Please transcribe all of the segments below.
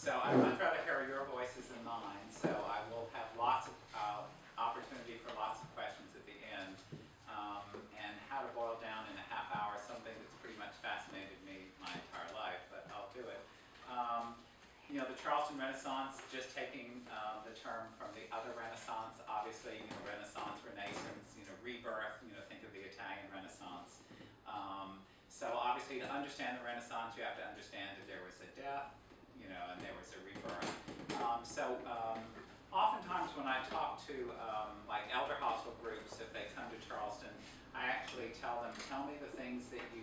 So I'd rather hear your voices than mine, so I will have lots of uh, opportunity for lots of questions at the end. Um, And how to boil down in a half hour, something that's pretty much fascinated me my entire life, but I'll do it. Um, You know, the Charleston Renaissance, just taking uh, the term from the other Renaissance, obviously, you know, Renaissance, Renaissance, you know, rebirth, you know, think of the Italian Renaissance. Um, So obviously, to understand the Renaissance, you have to understand that there was a death, and there was a rebirth. Um, So um, oftentimes when I talk to um, like elder hostel groups, if they come to Charleston, I actually tell them, tell me the things that you,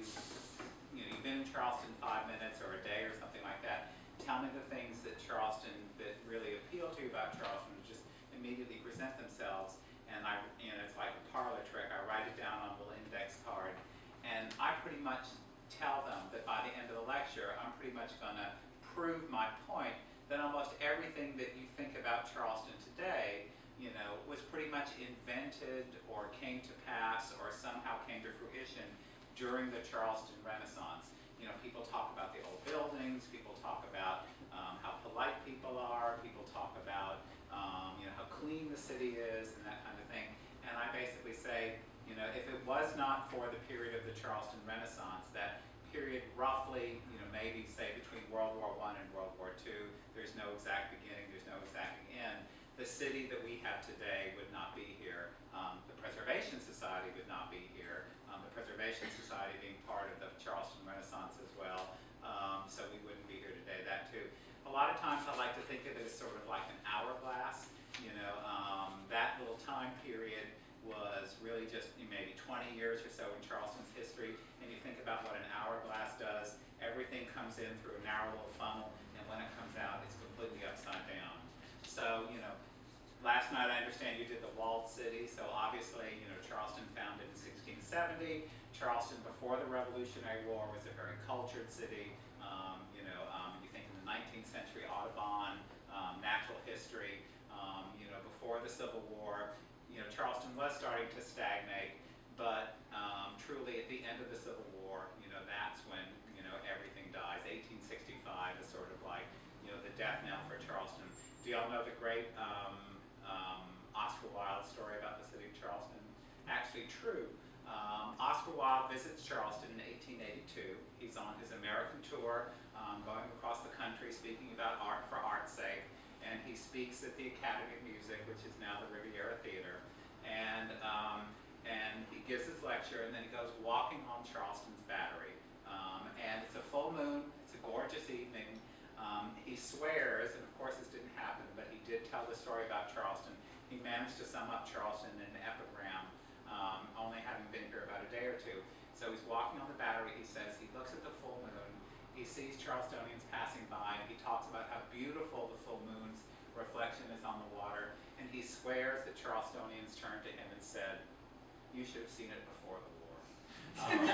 you know, you've been in Charleston five minutes or a day or something like that. Tell me the things that Charleston, that really appeal to you about Charleston, just immediately present themselves. And I, know, it's like a parlor trick. I write it down on a little index card. And I pretty much tell them that by the end of the lecture, I'm pretty much gonna prove my point that almost everything that you think about Charleston today, you know, was pretty much invented or came to pass or somehow came to fruition during the Charleston Renaissance. You know, people talk about the old buildings, people talk about um, how polite people are, people talk about, um, you know, how clean the city is and that kind of thing. And I basically say, you know, if it was not for the period of the Charleston Renaissance, that period roughly, you know, maybe say between World War I and World War II, there's no exact beginning, there's no exact end. The city that we have today would not be here. Um, the Preservation Society would not be here. Um, the Preservation Society being part of the Charleston Renaissance as well. Um, so we wouldn't be here today, that too. A lot of times I like to think of it as sort of like an hourglass. You know, um, that little time period was really just maybe 20 years or so in Charleston's history. And you think about what an hourglass does, everything comes in through a narrow little funnel, and when it comes out, it's completely upside down. So, you know, last night I understand you did the walled city, so obviously, you know, Charleston founded in 1670. Charleston before the Revolutionary War was a very cultured city. Um, you know, um, you think in the 19th century, Audubon, um, natural history, um, you know, before the Civil War, you know, Charleston was starting to stagnate, but um, truly at the end of the Civil War, you know, that's when, you know, everything dies. 1865 is sort of like, you know, the death knell for Charleston. Do y'all know the great um, um, Oscar Wilde story about the city of Charleston? Actually true. Visits Charleston in 1882. He's on his American tour, um, going across the country, speaking about art for art's sake. And he speaks at the Academy of Music, which is now the Riviera Theater. And, um, and he gives his lecture, and then he goes walking on Charleston's Battery. Um, and it's a full moon, it's a gorgeous evening. Um, he swears, and of course this didn't happen, but he did tell the story about Charleston. He managed to sum up Charleston in an epigram, um, only having been here about a day or two. So he's walking on the battery, he says, he looks at the full moon, he sees Charlestonians passing by, he talks about how beautiful the full moon's reflection is on the water, and he swears that Charlestonians turned to him and said, you should have seen it before the. Um,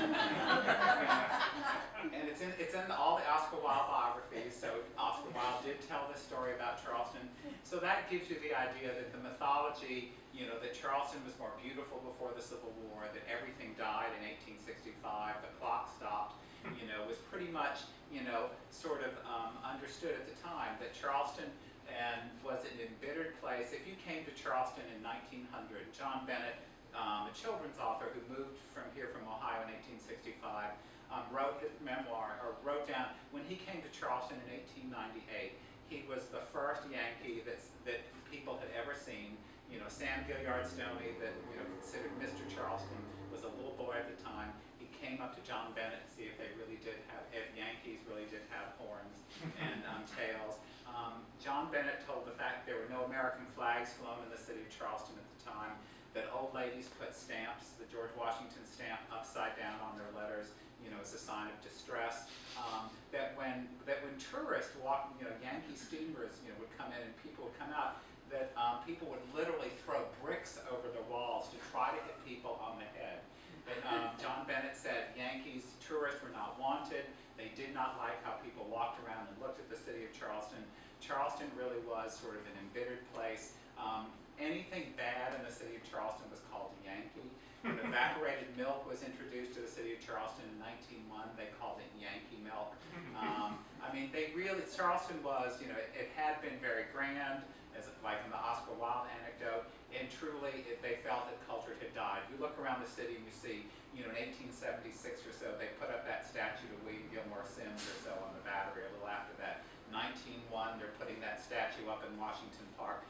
and it's in, it's in all the Oscar Wilde biographies, so Oscar Wilde did tell this story about Charleston. So that gives you the idea that the mythology, you know, that Charleston was more beautiful before the Civil War, that everything died in 1865, the clock stopped, you know, was pretty much, you know, sort of um, understood at the time that Charleston and was an embittered place. If you came to Charleston in 1900, John Bennett, um, a children's author who moved from here from Ohio in 1865, um, wrote his memoir, or wrote down, when he came to Charleston in 1898, he was the first Yankee that's, that people had ever seen. You know, Sam Gaillard Stoney, that you know considered Mr. Charleston, was a little boy at the time. He came up to John Bennett to see if they really did have, if Yankees really did have horns and um, tails. Um, John Bennett told the fact there were no American flags flown in the city of Charleston at the time, that old ladies put stamps, the George Washington stamp, upside down on their letters, you know, as a sign of distress. Um, that when that when tourists walk, you know, Yankee steamers, you know, would come in and people would come out, that um, people would literally throw bricks over the walls to try to hit people on the head. That um, John Bennett said Yankees tourists were not wanted. They did not like how people walked around and looked at the city of Charleston. Charleston really was sort of an embittered place. Um, anything bad in the city of Charleston was called Yankee. When evaporated milk was introduced to the city of Charleston in 1901, they called it Yankee milk. Um, I mean, they really, Charleston was, you know, it, it had been very grand, as like in the Oscar Wilde anecdote, and truly, it, they felt that culture had died. You look around the city and you see, you know, in 1876 or so, they put up that statue to William Gilmore Simms or so on the Battery. A little after that, 1901, they're putting that statue up in Washington Park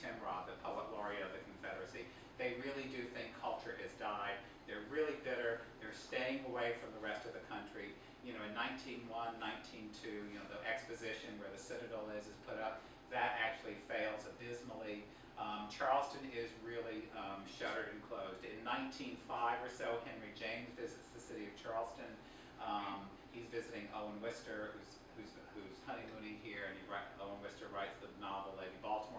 Timrod, the poet laureate of the Confederacy. They really do think culture has died. They're really bitter. They're staying away from the rest of the country. You know, in 1901, 1902, you know, the exposition where the Citadel is is put up. That actually fails abysmally. Um, Charleston is really um, shuttered and closed. In 1905 or so, Henry James visits the city of Charleston. Um, he's visiting Owen Wister, who's, who's, who's honeymooning here, and he write, Owen Wister writes the novel Lady Baltimore.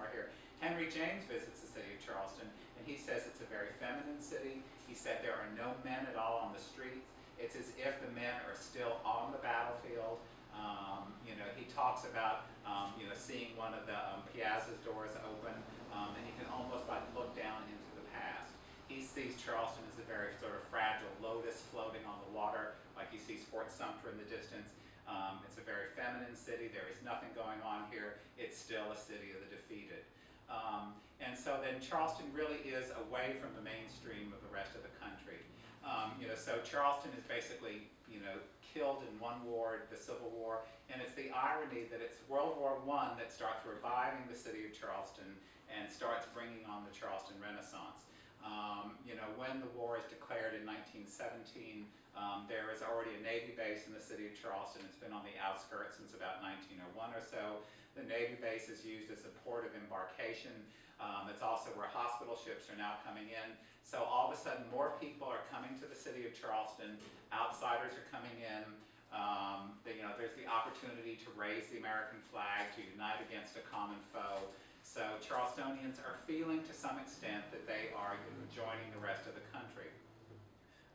Henry James visits the city of Charleston, and he says it's a very feminine city. He said there are no men at all on the streets. It's as if the men are still on the battlefield. Um, you know, he talks about, um, you know, seeing one of the um, Piazza's doors open, um, and he can almost like look down into the past. He sees Charleston as a very sort of fragile lotus floating on the water, like he sees Fort Sumter in the distance. Um, it's a very feminine city. There is nothing going on here. It's still a city of the defeated. Um, and so then Charleston really is away from the mainstream of the rest of the country. Um, you know, so Charleston is basically, you know, killed in one war, the Civil War, and it's the irony that it's World War I that starts reviving the city of Charleston and starts bringing on the Charleston Renaissance. Um, you know, when the war is declared in 1917, um, there is already a Navy base in the city of Charleston. It's been on the outskirts since about 1901 or so. The Navy base is used as a port of embarkation. Um, it's also where hospital ships are now coming in. So all of a sudden, more people are coming to the city of Charleston. Outsiders are coming in. Um, you know, there's the opportunity to raise the American flag, to unite against a common foe. So Charlestonians are feeling to some extent that they are joining the rest of the country.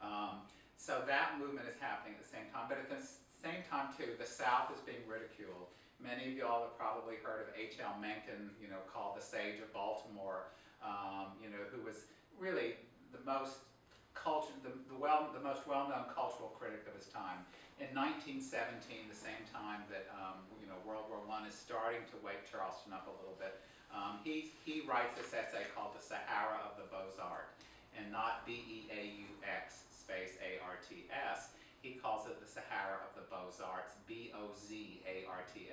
Um, so that movement is happening at the same time. But at the same time, too, the South is being ridiculed. Many of y'all have probably heard of H.L. Mencken, you know, called the Sage of Baltimore, um, you know, who was really the most culture, the, the, well, the most well-known cultural critic of his time. In 1917, the same time that um, you know World War I is starting to wake Charleston up a little bit, um, he, he writes this essay called The Sahara of the Bozart, and not B-E-A-U-X space A-R-T-S. He calls it the Sahara of the Bozart, B-O-Z-A-R-T-S, like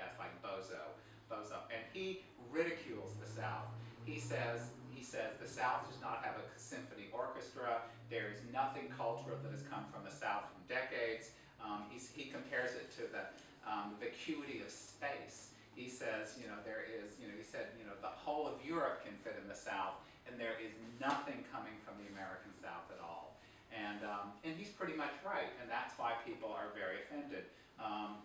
bozo, bozo. And he ridicules the South. He says he says the South does not have a symphony orchestra. There is nothing cultural that has come from the South from decades. Um, he compares it to the um, vacuity of space. He says, you know, there is, you know, he said, you know, the whole of Europe can fit in the South, and there is nothing coming from the American South at all. And, um, and he's pretty much right, and that's why people are very offended. Um,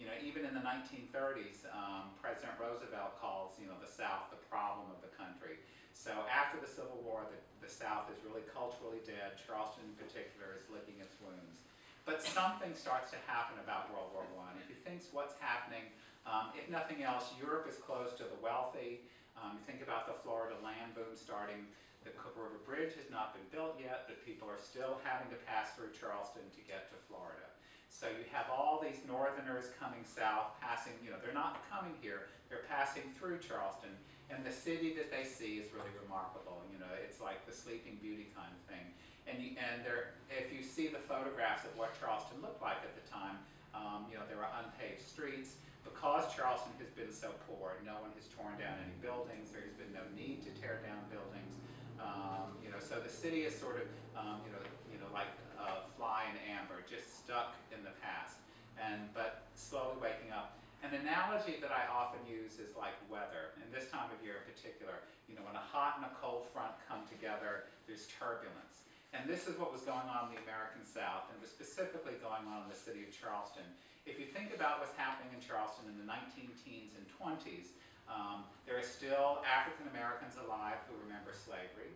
you know, even in the 1930s, um, President Roosevelt calls, you know, the South the problem of the country. So after the Civil War, the, the South is really culturally dead. Charleston in particular is licking its wounds. But something starts to happen about World War I. If you think what's happening, um, if nothing else, Europe is closed to the wealthy. Um, think about the Florida land boom starting. The Cooper River Bridge has not been built yet, but people are still having to pass through Charleston to get to Florida. So you have all these northerners coming south, passing, you know, they're not coming here, they're passing through Charleston. And the city that they see is really remarkable. You know, it's like the Sleeping Beauty kind of thing. And, you, and there, if you see the photographs of what Charleston looked like at the time, um, you know, there were unpaved streets. Because Charleston has been so poor, no one has torn down any buildings. There has been no need to tear down buildings. Um, you know, so the city is sort of, um, you know, you know, like a fly in amber, just stuck and but slowly waking up. An analogy that I often use is like weather, and this time of year in particular. You know, when a hot and a cold front come together, there's turbulence. And this is what was going on in the American South, and was specifically going on in the city of Charleston. If you think about what's happening in Charleston in the 19 teens and 20s, um, there are still African Americans alive who remember slavery.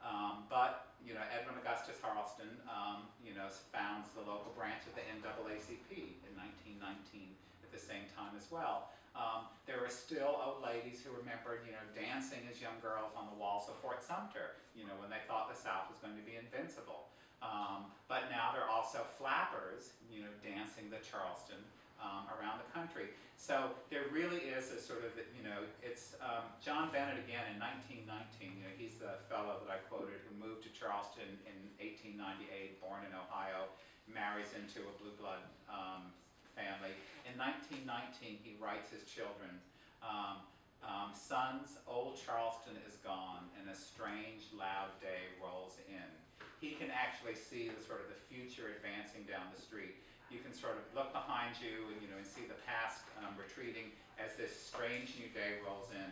Um, but, you know, Edwin Augustus Harleston, um, you know, founds the local branch of the NAACP in 1919 at the same time as well. Um, there are still old ladies who remember, you know, dancing as young girls on the walls of Fort Sumter, you know, when they thought the South was going to be invincible. Um, but now there are also flappers, you know, dancing the Charleston um, around the country. So there really is a sort of, you know, it's um, John Bennett again in 1919, you know, he's the fellow that I quoted who moved to Charleston in 1898, born in Ohio, marries into a blue blood um, family. In 1919, he writes his children, um, um, sons, old Charleston is gone, and a strange, loud day rolls in. He can actually see the sort of the future advancing down the street. You can sort of look behind you and you know and see the past um, retreating as this strange new day rolls in.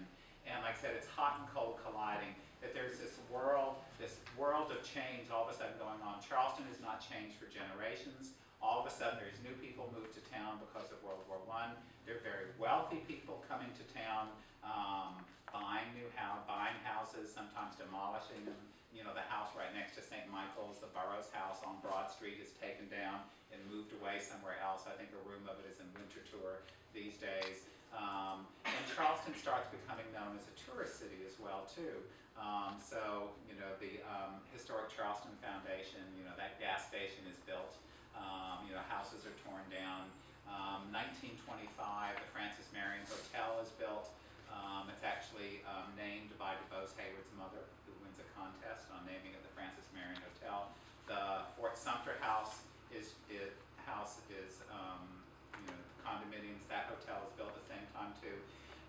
And like I said, it's hot and cold colliding. That there's this world, this world of change all of a sudden going on. Charleston has not changed for generations. All of a sudden, there's new people moved to town because of World War I. They're very wealthy people coming to town um, buying new house, buying houses, sometimes demolishing them. You know, the house right next to St. Michael's, the Burroughs House on Broad Street is taken down and moved away somewhere else. I think a room of it is in Winterthur these days. Um, and Charleston starts becoming known as a tourist city as well too. Um, so, you know, the um, Historic Charleston Foundation, you know, that gas station is built. Um, you know, houses are torn down. 1925, um, the Francis Marion Hotel is built. Um, it's actually named by DuBose Heyward's mother, who wins a contest on naming it the Francis Marion Hotel. The Fort Sumter House is, it, house is um, you know, condominiums. That hotel was built at the same time too.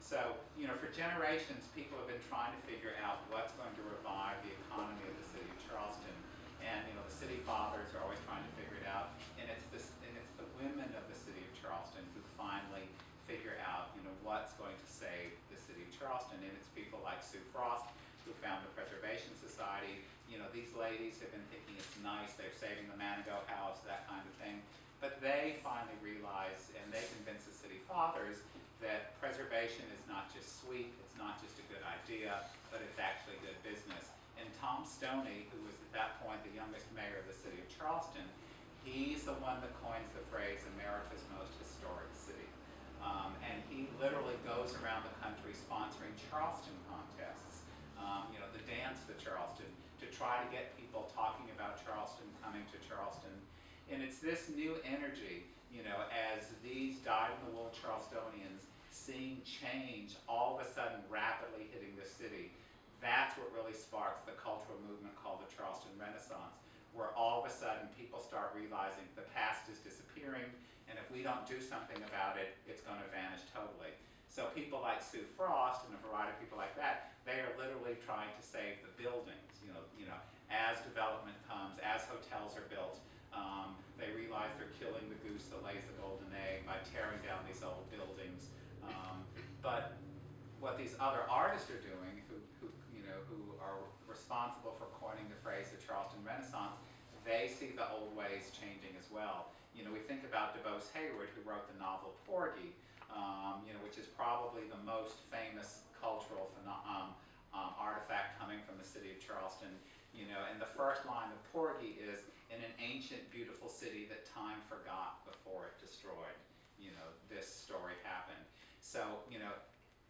So, you know, for generations, people have been trying to figure out what's going to revive the economy of the city of Charleston. And, you know, the city fathers are always trying to figure it out. And it's, this, and it's the women of the city of Charleston who finally figure out, you know, what's going to save the city of Charleston, and it's people like Sue Frost, who found the Preservation Society. You know, these ladies have been thinking it's nice, they're saving the Manigault House, that kind of thing. But they finally realized, and they convinced the city fathers, that preservation is not just sweet, it's not just a good idea, but it's actually good business. And Tom Stoney, who was at that point the youngest mayor of the city of Charleston, he's the one that coins the phrase America's most historic city. Um, and he literally goes around the country sponsoring Charleston contests, um, you know, the dance to Charleston, to try to get people talking about Charleston, coming to Charleston. And it's this new energy, you know, as these dyed-in-the-wool Charlestonians seeing change all of a sudden rapidly hitting the city, that's what really sparks the cultural movement called the Charleston Renaissance, where all of a sudden people start realizing the past is disappearing, and if we don't do something about it, it's going to vanish totally. So people like Sue Frost and a variety of people like that, they are literally trying to save the buildings. You know, you know, as development comes, as hotels are built, um, they realize they're killing the goose that lays the golden egg by tearing down these old buildings. But what these other artists are doing, who, who you know, who are responsible for coining the phrase the Charleston Renaissance, they see the old ways changing as well you know, we think about DuBose Heyward, who wrote the novel Porgy, um, you know, which is probably the most famous cultural um, um, artifact coming from the city of Charleston. You know, and the first line of Porgy is, in an ancient, beautiful city that time forgot before it destroyed. You know, this story happened. So, you know,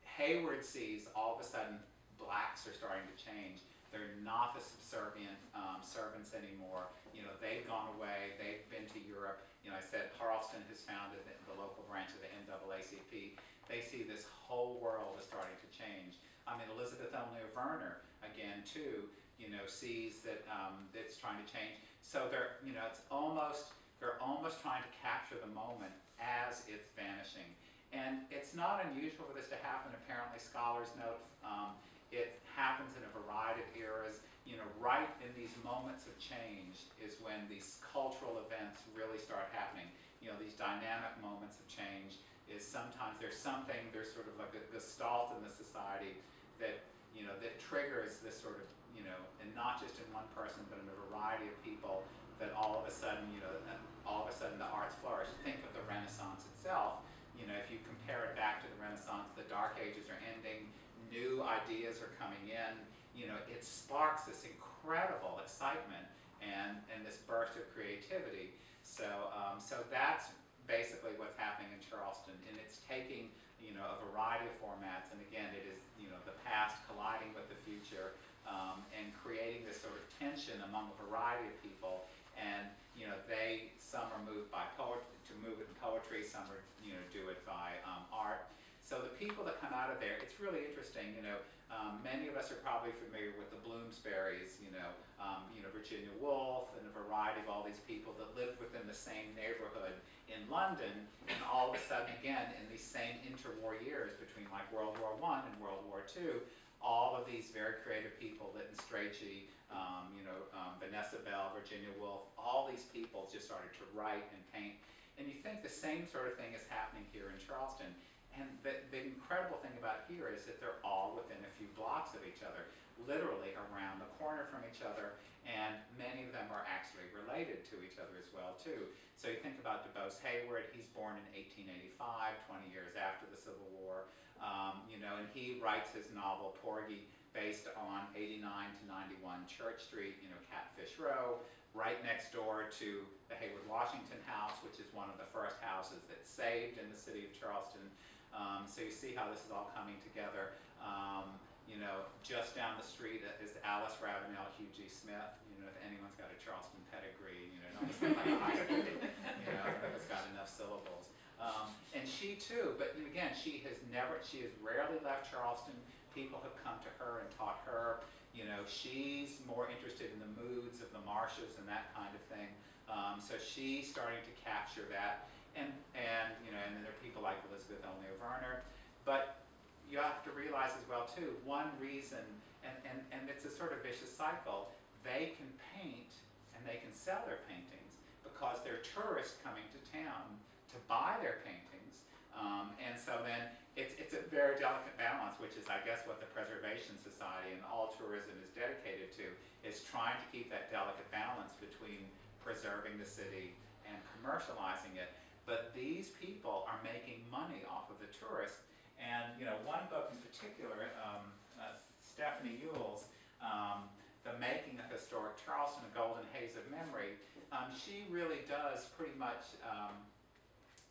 Heyward sees all of a sudden blacks are starting to change. They're not the subservient um, servants anymore. You know, they've gone away. They've been to Europe you know, I said Harleston has founded the, the local branch of the NAACP. They see this whole world is starting to change. I mean, Elizabeth O'Neill Verner, again, too, you know, sees that um, it's trying to change. So they're, you know, it's almost, they're almost trying to capture the moment as it's vanishing. And it's not unusual for this to happen. Apparently, scholars note um, it happens in a variety of eras you know, right in these moments of change is when these cultural events really start happening. You know, these dynamic moments of change is sometimes there's something, there's sort of like a gestalt in the society that, you know, that triggers this sort of, you know, and not just in one person, but in a variety of people that all of a sudden, you know, all of a sudden the arts flourish. Think of the Renaissance itself. Know, if you compare it back to the Renaissance, the Dark Ages are ending, new ideas are coming in, you know, it sparks this incredible excitement and, and this burst of creativity. So, um, so that's basically what's happening in Charleston, and it's taking you know a variety of formats, and again, it is you know the past colliding with the future, um, and creating this sort of tension among a variety of people. And you know, they some are moved by poetry to move it in poetry, some are, do it by um, art. So the people that come out of there, it's really interesting, you know, um, many of us are probably familiar with the Bloomsburys, you know, um, you know, Virginia Woolf and a variety of all these people that lived within the same neighborhood in London, and all of a sudden, again, in these same interwar years between like World War One and World War Two, all of these very creative people, Lytton Strachey, um, you know, um, Vanessa Bell, Virginia Woolf, all these people just started to write and paint. And you think the same sort of thing is happening here in Charleston. And the, the incredible thing about here is that they're all within a few blocks of each other, literally around the corner from each other, and many of them are actually related to each other as well too. So you think about DuBose Heyward, he's born in 1885, 20 years after the Civil War, um, you know, and he writes his novel Porgy based on 89 to 91 Church Street, you know, Catfish Row, right next door to the Heyward Washington House, which is one of the first houses that's saved in the city of Charleston. Um, so you see how this is all coming together. Um, you know, just down the street is Alice Ravenel, Huger Smith. You know, if anyone's got a Charleston pedigree, you know, school, you know, it's got enough syllables. Um, and she too, but again, she has never, she has rarely left Charleston. People have come to her and taught her. You know, she's more interested in the moods of the marshes and that kind of thing. Um, so she's starting to capture that and, and, you know, and then there are people like Elizabeth O'Neill Verner. But you have to realize as well too, one reason, and, and, and it's a sort of vicious cycle, they can paint and they can sell their paintings because there are tourists coming to town to buy their paintings. Um, and so then it's, it's a very delicate balance, which is I guess what the Preservation Society and all tourism is dedicated to, is trying to keep that delicate balance between preserving the city and commercializing it. But these people are making money off of the tourists. And you know, one book in particular, um, uh, Stephanie Yuhl's, um, The Making of Historic Charleston, A Golden Haze of Memory, um, she really does pretty much um,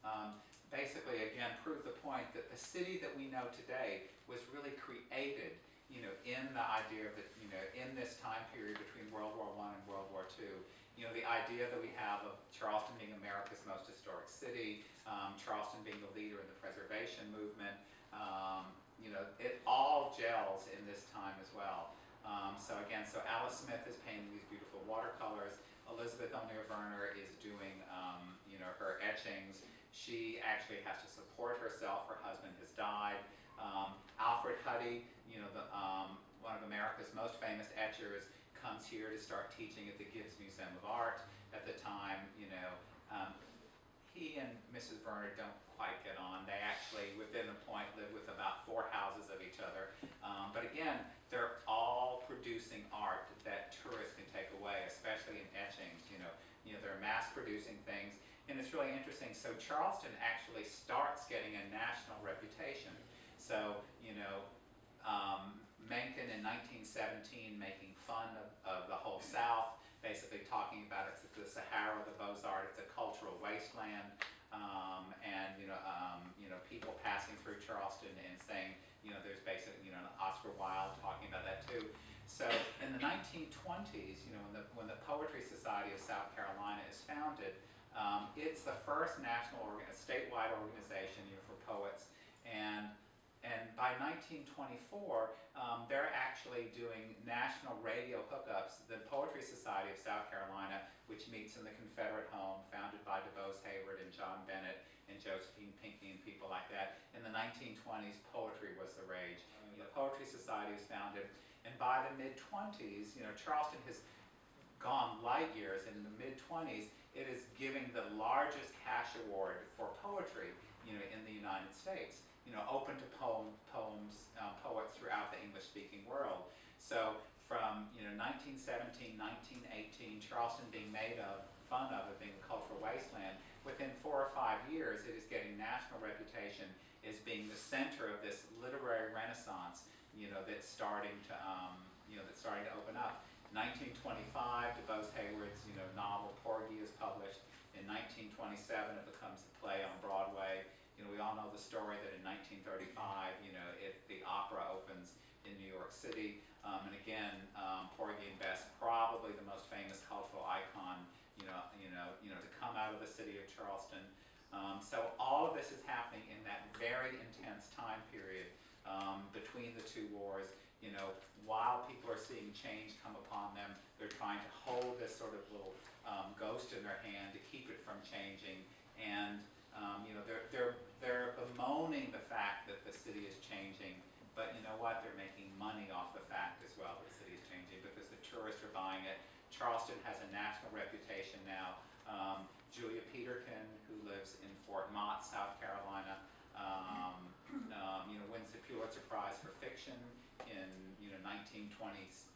um, basically, again, prove the point that the city that we know today was really created you know, in the idea of that, you know, in this time period between World War I and World War II you know, the idea that we have of Charleston being America's most historic city, um, Charleston being the leader in the preservation movement, um, you know, it all gels in this time as well. Um, so again, so Alice Smith is painting these beautiful watercolors. Elizabeth O'Neill Verner is doing, um, you know, her etchings. She actually has to support herself. Her husband has died. Um, Alfred Hutty, you know, the, um, one of America's most famous etchers, comes here to start teaching at the Gibbs Museum of Art at the time, you know. Um, he and Mrs. Verner don't quite get on. They actually, within a point, live with about four houses of each other. Um, but again, they're all producing art that tourists can take away, especially in etchings. You know, you know, they're mass producing things. And it's really interesting. So Charleston actually starts getting a national reputation. So, you know, um, Mencken in 1917 making fun of, of the whole South, basically talking about it's the Sahara, the Bozart, it's a cultural wasteland, um, and you know, um, you know, people passing through Charleston and saying, you know, there's basically, you know, Oscar Wilde talking about that too. So in the 1920s, you know, when the, when the Poetry Society of South Carolina is founded, um, it's the first national, organ, statewide organization, you know, for poets, and and by 1924, um, they're actually doing national radio hookups. The Poetry Society of South Carolina, which meets in the Confederate home, founded by DuBose Heyward and John Bennett and Josephine Pinckney and people like that. In the 1920s, poetry was the rage. The Poetry Society was founded, and by the mid-20s, you know, Charleston has gone light years. And in the mid-20s, it is giving the largest cash award for poetry, you know, in the United States you know, open to poem, poems, uh, poets throughout the English-speaking world. So from, you know, 1917, 1918, Charleston being made of, fun of, it being a cultural wasteland, within four or five years, it is getting national reputation as being the center of this literary renaissance, you know, that's starting to, um, you know, that's starting to open up. 1925, DuBose Heyward's, you know, novel Porgy is published. In 1927, it becomes a play on Broadway. You know, we all know the story that in 1935, you know, it, the opera opens in New York City. Um, and again, um, Porgy and Bess, probably the most famous cultural icon, you know, you know, you know, to come out of the city of Charleston. Um, so all of this is happening in that very intense time period um, between the two wars. You know, while people are seeing change come upon them, they're trying to hold this sort of little um, ghost in their hand to keep it from changing. And um, you know, they're, they're, they're bemoaning the fact that the city is changing, but you know what? They're making money off the fact as well that the city is changing because the tourists are buying it. Charleston has a national reputation now. Um, Julia Peterkin, who lives in Fort Motte, South Carolina, um, um, you know, wins the Pulitzer Prize for fiction in you know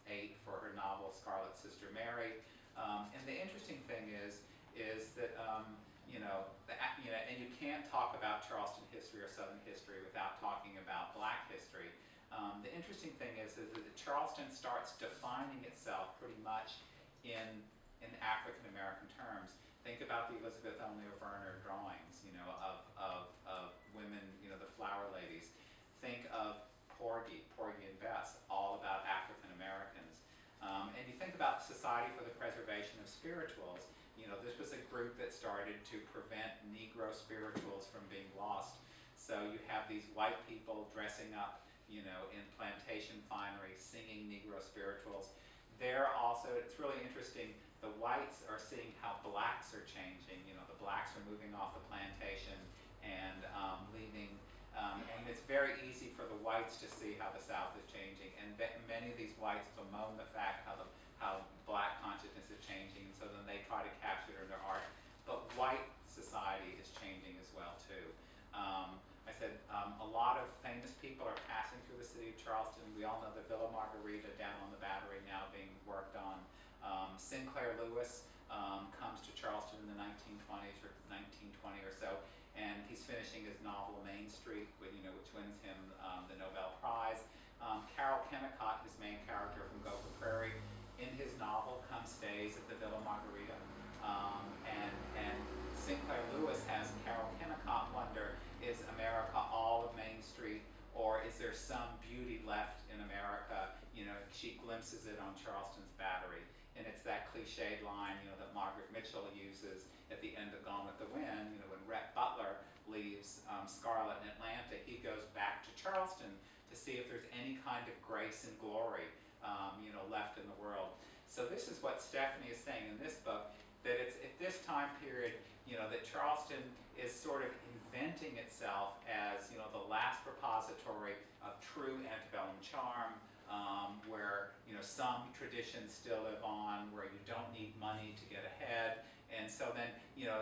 1928 for her novel Scarlet Sister Mary. Um, and the interesting thing is, is that um, you know, the, you know, and you can't talk about Charleston history or Southern history without talking about Black history. Um, the interesting thing is, is that Charleston starts defining itself pretty much in in African American terms. Think about the Elizabeth O'Neill Verner drawings, you know, of, of, of women, you know, the flower ladies. Think of Porgy, Porgy and Bess, all about African Americans. Um, and you think about Society for the Preservation of Spirituals, you know, this was a group that started to prevent Negro spirituals from being lost. So you have these white people dressing up, you know, in plantation finery, singing Negro spirituals. They're also, it's really interesting, the whites are seeing how blacks are changing. You know, the blacks are moving off the plantation and um, leaving. Um, and it's very easy for the whites to see how the South is changing. And many of these whites bemoan the fact how, the, how black consciousness is changing. And so then they try to capture in their art. But white society is changing as well, too. Um, I said um, a lot of famous people are passing through the city of Charleston. We all know the Villa Margherita down on the Battery now being worked on. Um, Sinclair Lewis um, comes to Charleston in the 1920s or 1920 or so, and he's finishing his novel Main Street, with, you know, which wins him um, the Nobel Prize. Um, Carol Kennicott, his main character from Gopher Prairie, in his novel stays at the Villa Margherita, um, and and Sinclair Lewis has Carol Kennicott wonder: Is America all of Main Street? Or is there some beauty left in America? You know, she glimpses it on Charleston's Battery and it's that cliched line, you know, that Margaret Mitchell uses at the end of Gone with the Wind, you know, when Rhett Butler leaves um, Scarlett in Atlanta, he goes back to Charleston to see if there's any kind of grace and glory, um, you know, left in the world. So this is what Stephanie is saying in this book, that it's at this time period, you know, that Charleston is sort of inventing itself as, you know, the last repository of true antebellum charm, um, where you know some traditions still live on, where you don't need money to get ahead, and so then you know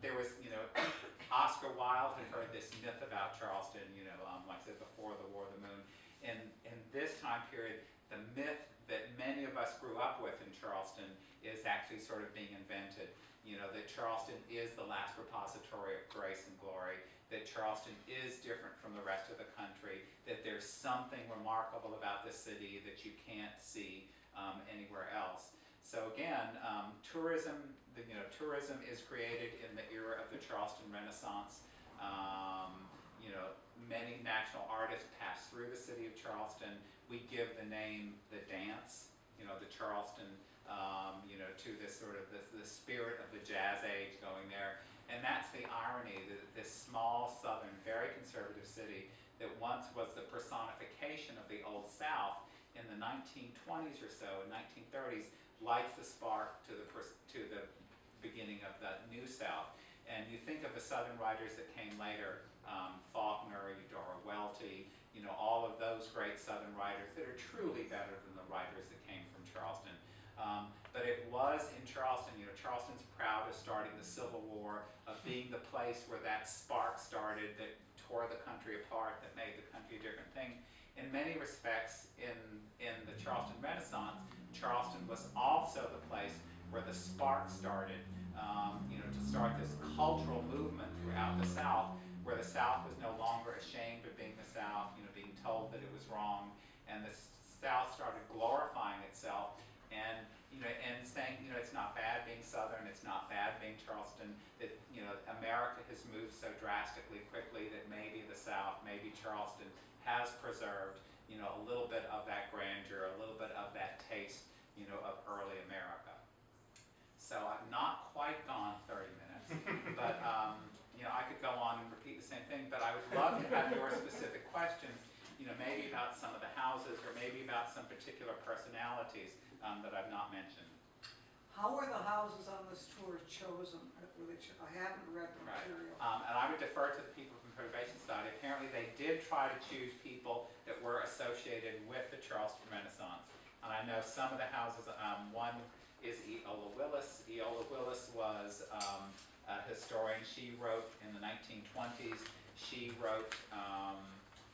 there was you know Oscar Wilde had heard this myth about Charleston, you know, um, like I said before the War of the Moon, and in this time period, the myth that many of us grew up with in Charleston is actually sort of being invented. You know, that Charleston is the last repository of grace and glory, that Charleston is different from the rest of the country, that there's something remarkable about this city that you can't see um, anywhere else. So again, um, tourism, the, you know, tourism is created in the era of the Charleston Renaissance. Um, you know, many national artists pass through the city of Charleston. We give the name the dance, you know, the Charleston, um, you know, to this sort of the, the spirit of the jazz age going there. And that's the irony that this small southern, very conservative city that once was the personification of the Old South in the 1920s or so, in 1930s, lights the spark to the, to the beginning of the New South. And you think of the Southern writers that came later, um, Faulkner, Eudora Welty, you know, all of those great Southern writers that are truly better than the writers that came from Charleston. Um, but it was in Charleston, you know, Charleston's proud of starting the Civil War, of being the place where that spark started that tore the country apart, that made the country a different thing. In many respects, in, in the Charleston Renaissance, Charleston was also the place where the spark started, um, you know, to start this cultural movement throughout the South, where the South was no longer ashamed of being the South, you know, told that it was wrong, and the South started glorifying itself and you know and saying you know it's not bad being Southern, it's not bad being Charleston. That you know America has moved so drastically quickly that maybe the South, maybe Charleston, has preserved you know a little bit of that grandeur, a little bit of that taste you know of early America. So I've not quite gone 30 minutes, but um, you know I could go on and repeat the same thing. But I would love to have your specific that I've not mentioned. How were the houses on this tour chosen? Were they, cho- I haven't read the Right. material. Um, and I would defer to the people from Preservation Society. Apparently, they did try to choose people that were associated with the Charleston Renaissance. And I know some of the houses, um, one is Eola Willis. Eola Willis was, um, a historian. She wrote in the nineteen twenties. She wrote, um,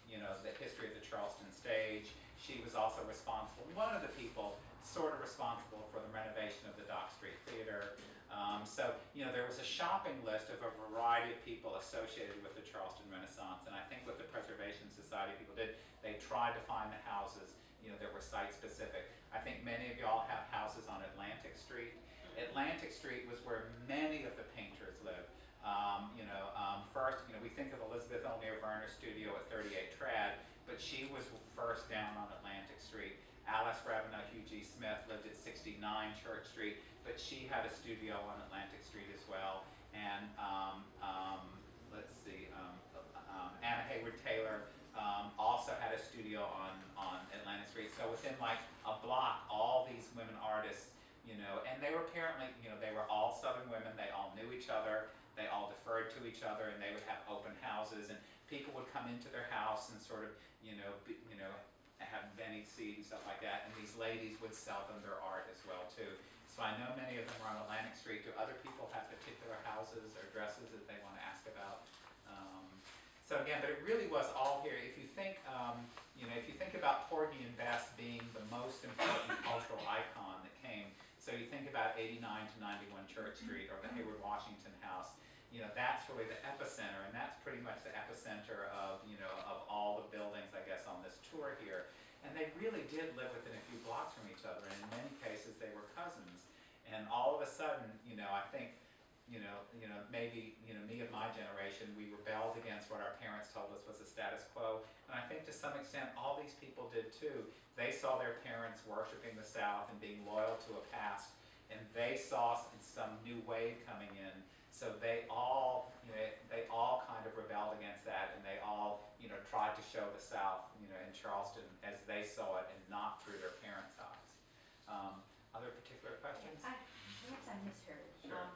you know, the history of the Charleston stage. She was also responsible, one of the people sort of responsible for the renovation of the Dock Street Theater. Um, so, you know, there was a shopping list of a variety of people associated with the Charleston Renaissance, and I think what the Preservation Society people did, they tried to find the houses, you know, that were site-specific. I think many of y'all have houses on Atlantic Street. Atlantic Street was where many of the painters lived. Um, you know, um, first, you know, we think of Elizabeth O'Neill Verner's studio at 38 Tradd, but she was first down on Atlantic Street. Alice Ravenel Huger Smith lived at 69 Church Street, but she had a studio on Atlantic Street as well. And um, um, let's see, um, um, Anna Heyward Taylor um, also had a studio on, on Atlantic Street. So within like a block, all these women artists, you know, and they were apparently, you know, they were all Southern women. They all knew each other. They all deferred to each other, and they would have open houses, and people would come into their house and sort of, you know, be, you know, have benne seed and stuff like that, and these ladies would sell them their art as well too. So I know many of them are on Atlantic Street. Do other people have particular houses or dresses that they want to ask about? Um, so again, but it really was all here. If you think, um, you know, if you think about Porgy and Bess being the most important cultural icon that came, so you think about 89 to 91 Church Street or the Heyward Washington House, you know, that's really the epicenter, and that's pretty much the epicenter of, you know, of all the buildings, I guess, on this tour here. And they really did live within a few blocks from each other, and in many cases, they were cousins. And all of a sudden, you know, I think, you know, you know, maybe, you know, me of my generation, we rebelled against what our parents told us was the status quo. And I think to some extent, all these people did too. They saw their parents worshiping the South and being loyal to a past, and they saw some new wave coming in. So they all, you know, they all kind of rebelled against that, and they all, you know, tried to show the South, you know, in Charleston as they saw it, and not through their parents' eyes. Um, other particular questions? I, perhaps I misheard. Sure. Um,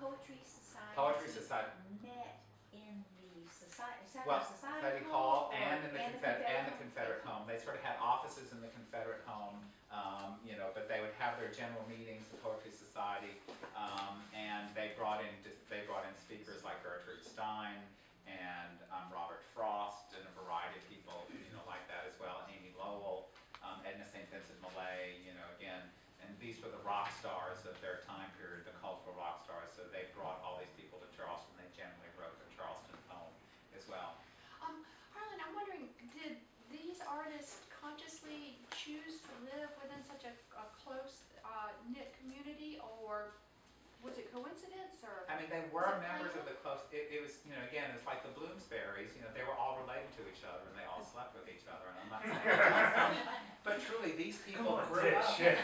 Poetry Society. Poetry Society. Met in the society, Well, Society Society Hall or- and in the Confederate, and the Hall? Confederate home. They sort of had offices in the Confederate home, um, you know, but they would have their general meetings, the Poetry Society, um, and they brought in, they brought in speakers like Gertrude And, um, Robert Frost and a variety of people, you know, like that as well, Amy Lowell, um, Edna St. Vincent Millay, you know, again, and these were the rock stars of their time period, the cultural rock stars, so they brought all these people to Charleston, they generally wrote the Charleston poem as well. Um, Harlan, I'm wondering, did these artists consciously choose to live within such a, a close uh, knit community, or was it coincidence, or? I mean, they were members of the close, it, it was, you know, again, it's like the Bloomsburys, you know, they were all related to each other and they all slept with each other, and I'm not saying. But truly, these people on, grew up, Tish.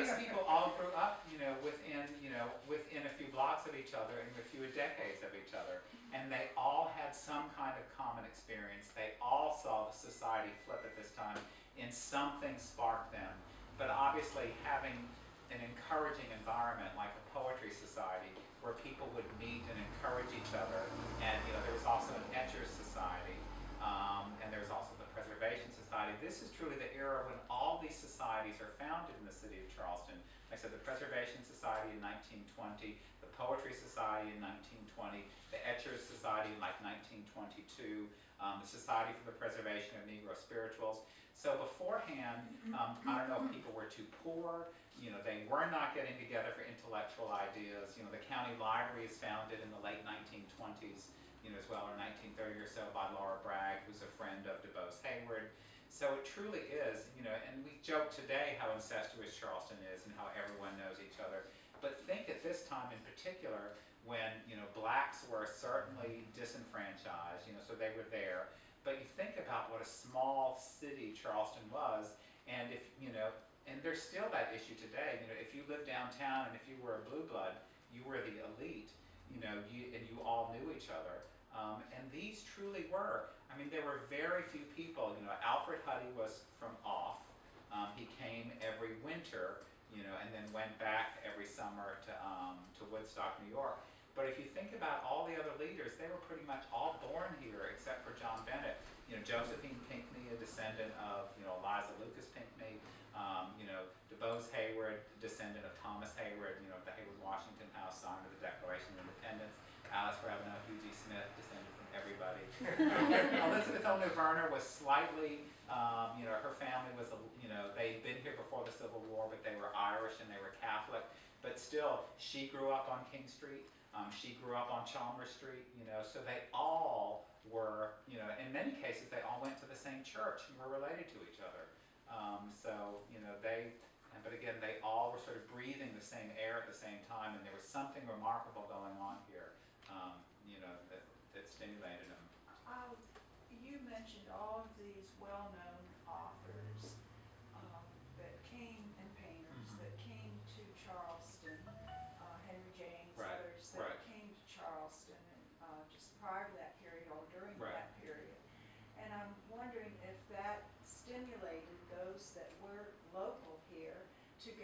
these people all grew up, you know, within, you know, within a few blocks of each other and a few decades of each other. And they all had some kind of common experience, they all saw the society flip at this time, and something sparked them. But obviously, having an encouraging environment like a poetry society where people would meet and encourage each other. And, you know, there was also an Etchers Society, um, and there's also the Preservation Society. This is truly the era when all these societies are founded in the city of Charleston. Like I said, the Preservation Society in 1920, the Poetry Society in 1920, the Etchers Society in like 1922, um, the Society for the Preservation of Negro Spirituals. So beforehand, mm-hmm. um, I don't know if mm-hmm. people were too poor, you know, they were not getting together for intellectual ideas. You know, the county library is founded in the late 1920s, you know, as well, or 1930 or so by Laura Bragg, who's a friend of DuBose Heyward. So it truly is, you know, and we joke today how incestuous Charleston is and how everyone knows each other. But think at this time in particular, when, you know, blacks were certainly mm-hmm. disenfranchised, you know, so they were there. But you think about what a small city Charleston was, and if, you know, and there's still that issue today. You know, if you lived downtown and if you were a blue blood, you were the elite. You know, you and you all knew each other. Um, and these truly were. I mean, there were very few people. You know, Alfred Hutty was from off. Um, he came every winter, you know, and then went back every summer to, um, to Woodstock, New York. But if you think about all the other leaders, they were pretty much all born here except for John Bennett. You know, Josephine Pinckney, a descendant of, you know, Eliza Lucas Pinckney, um, you know, DuBose Heyward, descendant of Thomas Heyward, you know, the Heyward Washington House, signer of the Declaration of Independence. Alice Ravenel, Huger Smith, descended from everybody. Elizabeth O'Neill Verner was slightly, um, you know, her family was, a, you know, they'd been here before the Civil War, but they were Irish and they were Catholic. But still, she grew up on King Street. Um, she grew up on Chalmers Street, you know, so they all were, you know, in many cases, they all went to the same church and were related to each other. Um, so, you know, they, but again, they all were sort of breathing the same air at the same time, and there was something remarkable going on here, um, you know, that, that stimulated them. Um, you mentioned all of these well-known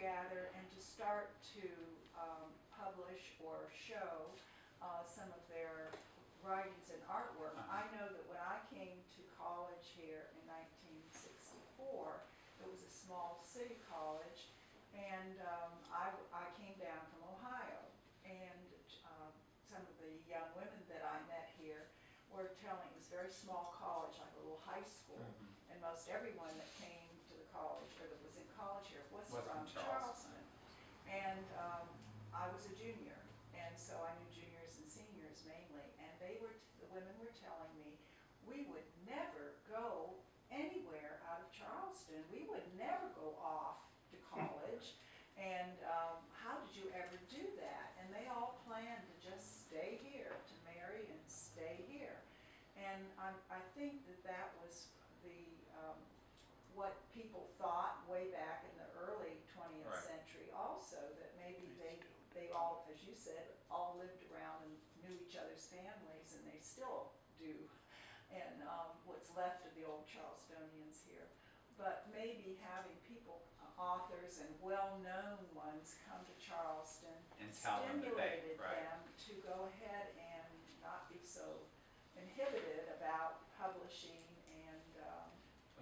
gather and to start to, um, publish or show, uh, some of their writings and artwork. Uh-huh. I know that when I came to college here in nineteen sixty-four, it was a small city college, and, um, I, I came down from Ohio. And, um, some of the young women that I met here were telling, it was a very small college, like a little high school. Mm-hmm. And most everyone that came to the college, or in college here, was Was from from Charleston. Charleston. And, um, I was a junior, and so I knew juniors and seniors mainly, and they were, the women were telling me, we would never go anywhere out of Charleston, we would never go off to college. And, um, how did you ever do that? And they all planned to just stay here, to marry and stay here. And I, I think that that was the, what people thought way back in the early twentieth Right. century also, that maybe they, they all, as you said, all lived around and knew each other's families, and they still do. And, um, what's left of the old Charlestonians here. But maybe having people, uh, authors and well-known ones come to Charleston And tell them they, stimulated right. them to go ahead and not be so inhibited about publishing and, um,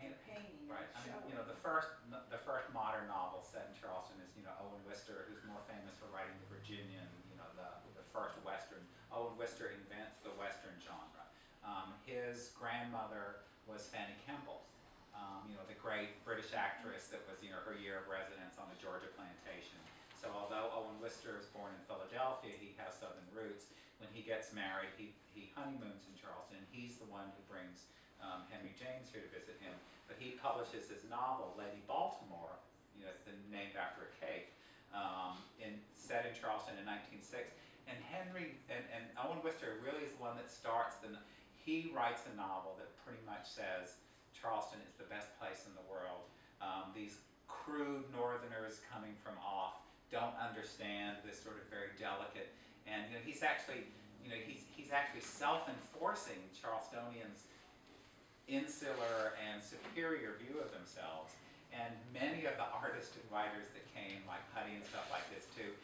and painting Right, and I mean, showing. you know, the first, the first modern novel set in Charleston is, you know, Owen Wister, who's more famous for writing the Virginian, you know, the, the first Western. Owen Wister invents the Western genre. Um, his grandmother was Fanny Kemble, um, you know, the great British actress that was, you know, her year of residence on the Georgia plantation. So although Owen Wister is born in Philadelphia, he has southern roots. When he gets married, he, he honeymoons in Charleston, he's the one who brings um, Henry James here to visit him. He publishes his novel, Lady Baltimore, you know, it's named after a cake, um, in, set in Charleston in 1906. And Henry, and, and Owen Wister really is the one that starts the, he writes a novel that pretty much says Charleston is the best place in the world. Um, these crude northerners coming from off don't understand this sort of very delicate, and, you know, he's actually, you know, he's, he's actually self-enforcing Charlestonians' insular and superior view of themselves. And many of the artists and writers that came, like Hutty and stuff like this too,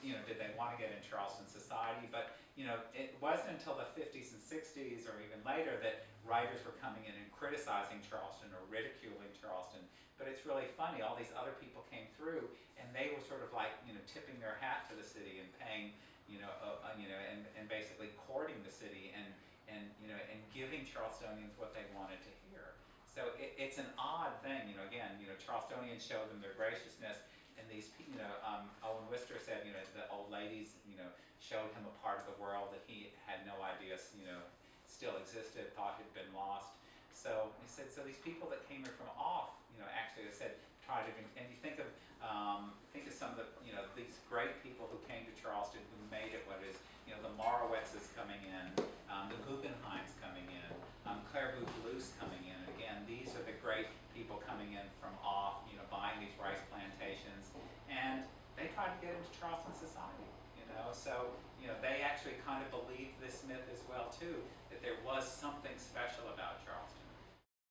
you know, did they want to get in Charleston society? But, you know, it wasn't until the 50s and 60s or even later that writers were coming in and criticizing Charleston or ridiculing Charleston. But it's really funny, all these other people came through and they were sort of like, you know, tipping their hat to the city and paying, you know, uh, uh, you know, and, and basically courting the city and, and, you know, and giving Charlestonians what they wanted to hear. So it, it's an odd thing, you know, again, you know, Charlestonians showed them their graciousness and these, you know, um, Owen Wister said, you know, the old ladies, you know, showed him a part of the world that he had no idea, you know, still existed, thought had been lost. So he said, so these people that came here from off, you know, actually, I said, try to, and you think of, um, think of some of the, you know, these great people who came to Charleston who made it what it is, you know, the Morowitzes coming in, um, the Guggenheims coming in, um, Clare Boothe-Luce coming in. Again, these are the great people coming in from off, you know, buying these rice plantations, and they tried to get into Charleston society, you know, so, you know, they actually kind of believed this myth as well too, that there was something